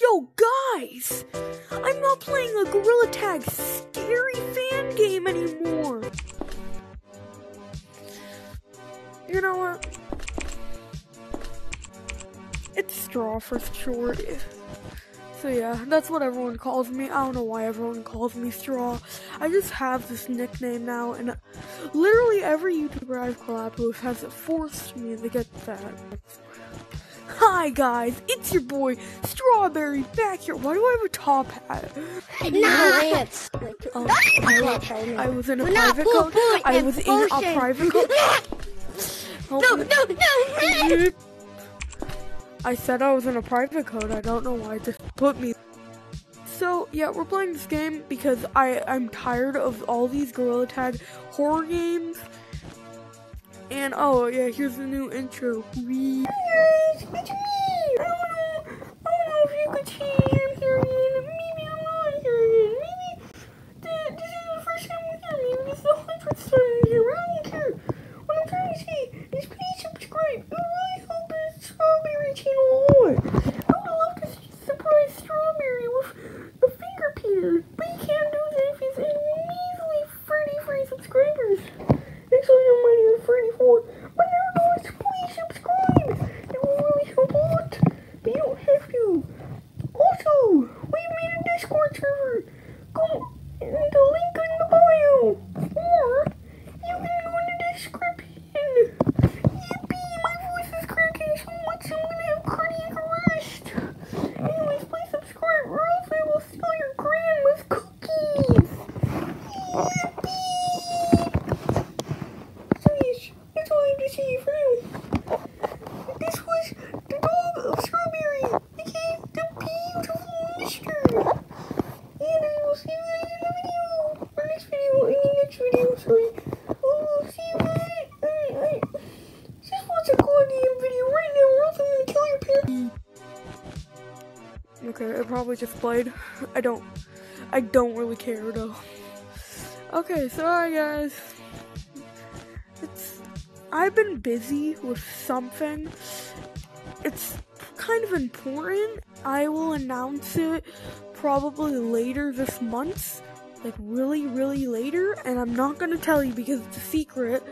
Yo, guys! I'm not playing a Gorilla Tag scary fan game anymore. You know what? It's Straw for short. So yeah, that's what everyone calls me. I don't know why everyone calls me Straw. I just have this nickname now, and literally every YouTuber I've collabed with has forced me to get that. Hi guys, it's your boy Strawberry back here. Why do I have a top hat? Lance. Um, I, was, I was in a private pull, I was in a private code. No, no, no. I said I was in a private code. I don't know why it just put me. So yeah, we're playing this game because I I'm tired of all these Gorilla Tag horror games. And oh yeah, here's the new intro. Hey guys, it's me. I don't know. I don't know if you could see I'm here again. Maybe I'm not here again. Maybe th- this is the first time we're here. Maybe this is the hundredth time we're here. I don't care. What I'm trying to say is please subscribe. It really help the Strawberry channel a lot. I would love to surprise Strawberry with a finger painter, but you can't do that if he's at measly 33 subscribers. Actually, I'm might even 34. But nevertheless, please subscribe. It will really help a lot. But you don't have to. Also, we made a Discord server. Go in the link in the bio. Or you can go in the description. Yippee, my voice is cracking so much I'm gonna have cardiac arrest. Anyways, please subscribe or else I will steal your grandma's cookies. Yippee! So yes, that's all I have to say for now. This was the dog of Strawberry, aka the beautiful mister. And I will see you guys in the video, or next video, in the next video, sorry. Oh, see you guys. I, I just watch a goddamn video right now, or else I'm gonna kill your parents. Okay, it probably played. I don't, I don't really care though. Okay, sorry guys. It's, I've been busy with something. It's kind of important. I will announce it probably later this month. Like really, really later. And I'm not gonna tell you because it's a secret.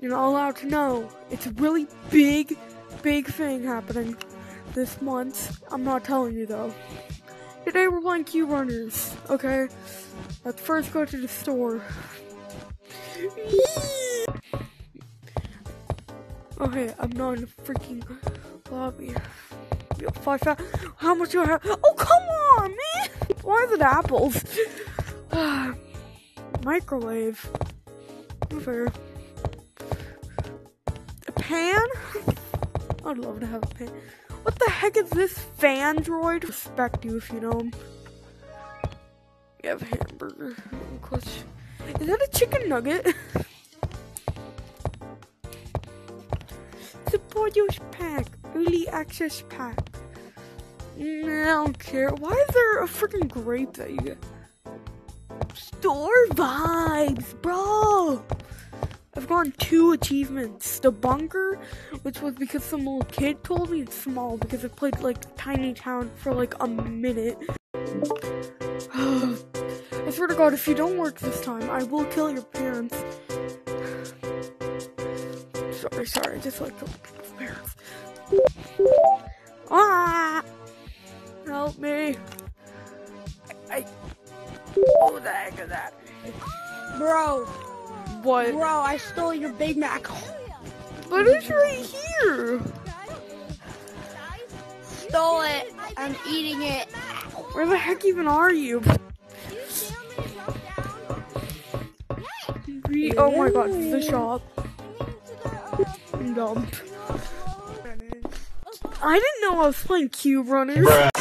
You're not allowed to know. It's a really big, big thing happening this month. I'm not telling you though. Today we're playing Cube Runners, okay? Let's first go to the store. Okay, I'm not in the freaking lobby. Yo, five fa- How much do I have? Oh, come on, man! Why is it apples? Microwave. Over. A pan? I'd love to have a pan. What the heck is this fan droid? Respect you if you know him. You have a hamburger. Clutch. Is that a chicken nugget? Support your pack. Early access pack. I don't care. Why is there a freaking grape that you get? Store vibes, bro. Gotten two achievements. The bunker, which was because some little kid told me it's small because I played like Tiny Town for like a minute. I swear to God, if you don't work this time, I will kill your parents. Sorry, sorry, I just like killing parents. Ah! Help me. I. What the heck is that? Bro, What? bro, I stole your Big Mac. But it's right here. Stole it. I'm eating it. Where the heck even are you? Re- oh my god, this is the shop. I'm. I didn't know I was playing Cube Runners.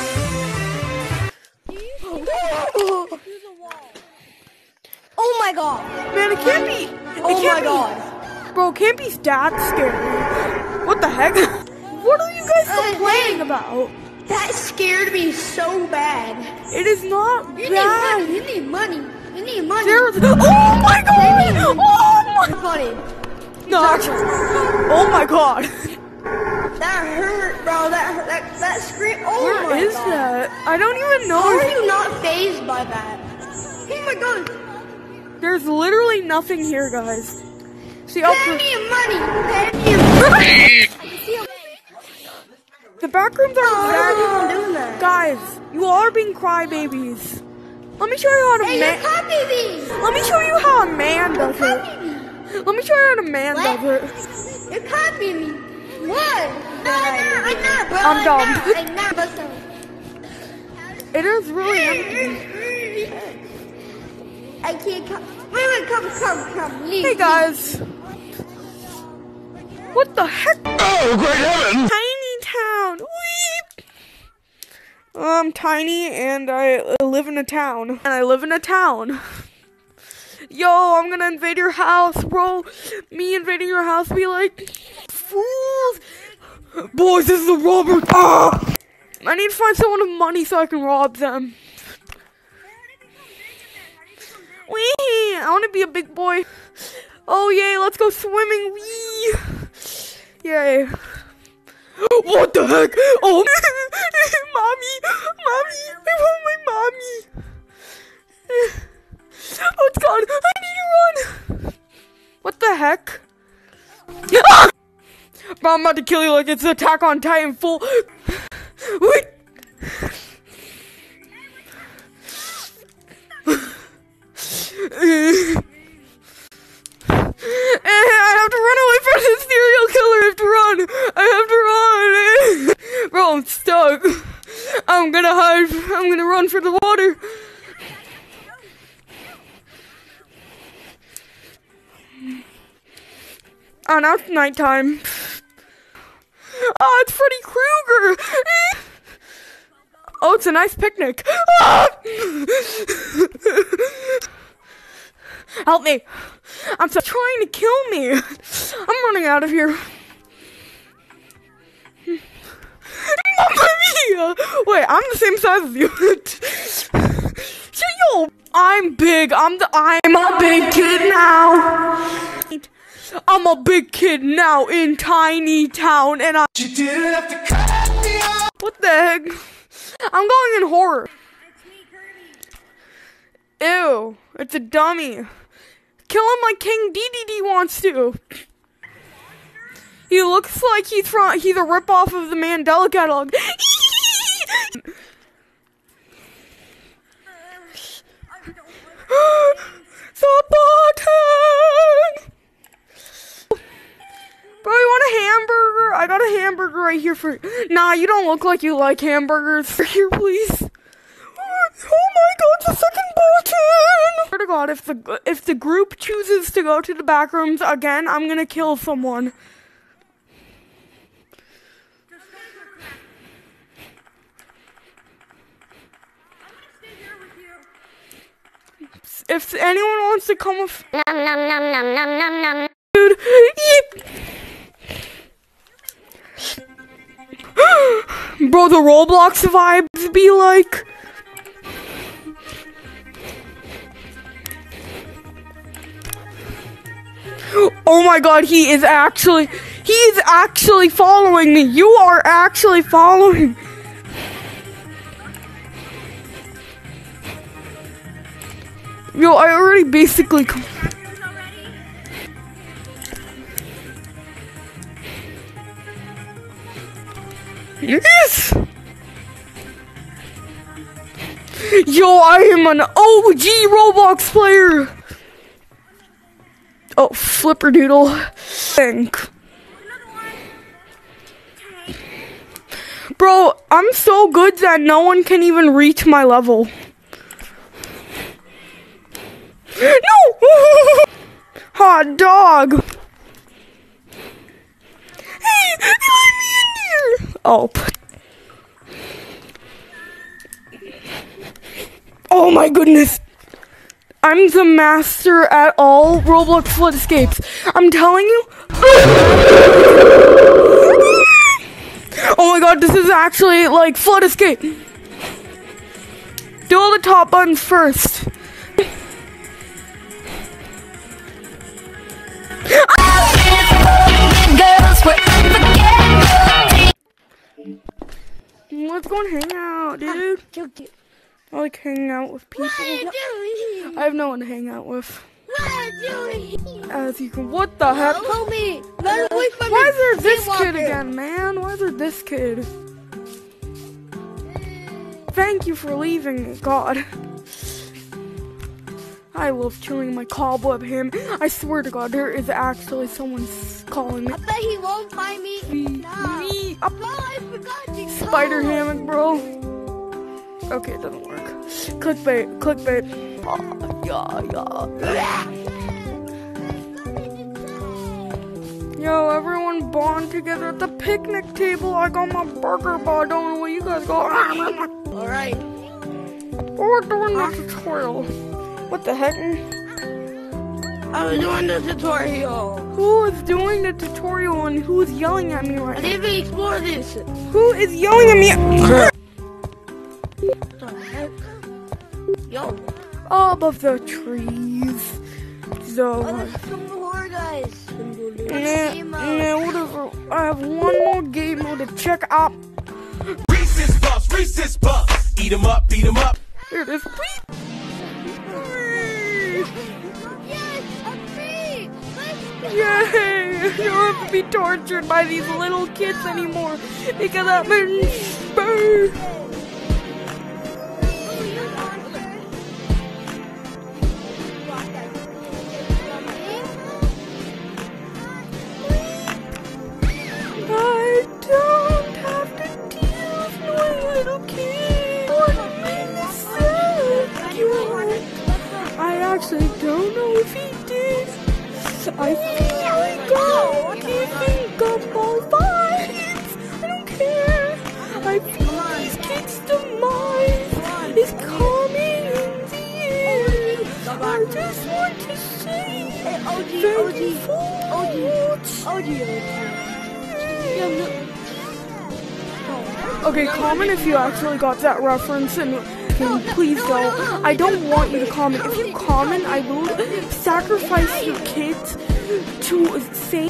Oh my god. Man, it can't be. It Oh can't my be, god. Bro, it can't be that scary. What the heck? What are you guys Uh, complaining hey. about? That scared me so bad. It is not You need bad. money. You need money. You need money. There oh my god! Oh my Money. not. Oh my god. That hurt, bro. That hurt. That, that scream. Oh Where my is God. that? I don't even know. How are you not phased by that? Oh my god! There's literally nothing here, guys. See, I'll Pay me money! Pay me money! the back rooms are Why are doing that? Guys, you are being crybabies. Let me show you how to Hey, man. you're copy these! Let me show you how a man does it. Let me show you how a man What? does it. You're copying me! What? No, I'm not, I'm not, bro. I'm dumb. Not, I'm not. It is really empty. I can't come. Wait, wait, come, come, come. Leave. Hey guys. What the heck? Oh, great heavens! Tiny town. Weep. I'm tiny and I uh, live in a town. And I live in a town. Yo, I'm gonna invade your house, bro. Me invading your house be like, fools. Boys, this is a robber. Ah! I need to find someone with money so I can rob them. Wee! I want to be a big boy. Oh yay! Let's go swimming. Wee! Yay! What the heck? Oh, mommy, mommy! I want my mommy. Oh, it's gone. I need to run. What the heck? Ah! Bro, I'm about to kill you like it's Attack on Titan full. Wait. Eh, I have to run away from this serial killer. I have to run. I have to run. Bro, I'm stuck. I'm gonna hide. I'm gonna run for the water. Oh, now it's nighttime. Oh, it's Freddy Krueger. Oh, it's a nice picnic. Ah! Help me. I'm so trying to kill me. I'm running out of here. Mamma mia! Wait, I'm the same size as you. Yo, I'm big. I'm the. I'm a big kid now. I'm a big kid now in tiny town, and I. You didn't have to cut me off! What the heck? I'm going in horror. Ew, it's a dummy. Kill him like King Dedede wants to. He looks like he's from he's a ripoff of the Mandela catalog. Sabotage! Bro, you want a hamburger? I got a hamburger right here for Nah, you don't look like you like hamburgers. Here, please. Oh my god, the second button! Swear to god, if the if the group chooses to go to the back rooms again, I'm gonna kill someone. If anyone wants to come with dude, yeep. Bro, the Roblox vibes be like. Oh my god, he is actually. He is actually following me. You are actually following. Yo, I already basically. Yes! Yo, I am an OG Roblox player! Oh, flipperdoodle. Think. Bro, I'm so good that no one can even reach my level. No! Hot dog! Hey, let me in here! Oh. Oh my goodness! I'm the master at all Roblox flood escapes. I'm telling you. Oh my god, this is actually like flood escape. Do all the top buttons first. Let's go and hang out, dude. Ah, I like hanging out with people. What are you doing? I have no one to hang out with. What are you doing? As you can. What the heck? Homie, run away from Why is there this kid again, man? Why is there this kid? Thank you for leaving, God. I love chewing my cobweb ham. I swear to God, there is actually someone calling me. I bet he won't find me. Me, me, I forgot to spider hammock, bro. Okay, it doesn't work. Clickbait, clickbait. Ah, yeah, yeah. Yo, everyone bond together at the picnic table. I got my burger, but I don't know where you guys go. All right. We're doing the tutorial. What the heck? I was doing the tutorial. Who is doing the tutorial and who is yelling at me I right now? didn't explore this. Who is yelling at me? Yo, Up of the trees. So, oh, there's some more guys. nah, Game mode. nah, whatever. I have one more game mode to check out. Reese's Puffs, Reese's Puffs. Eat 'em up, beat 'em up. Here it is. Yes, I'm free. Let's. Yay! You don't have to be tortured by these little kids anymore because that means burn. Say thank you. Okay, comment if you actually got that reference and please don't. I don't want you to comment. If you comment, I will sacrifice your kids to say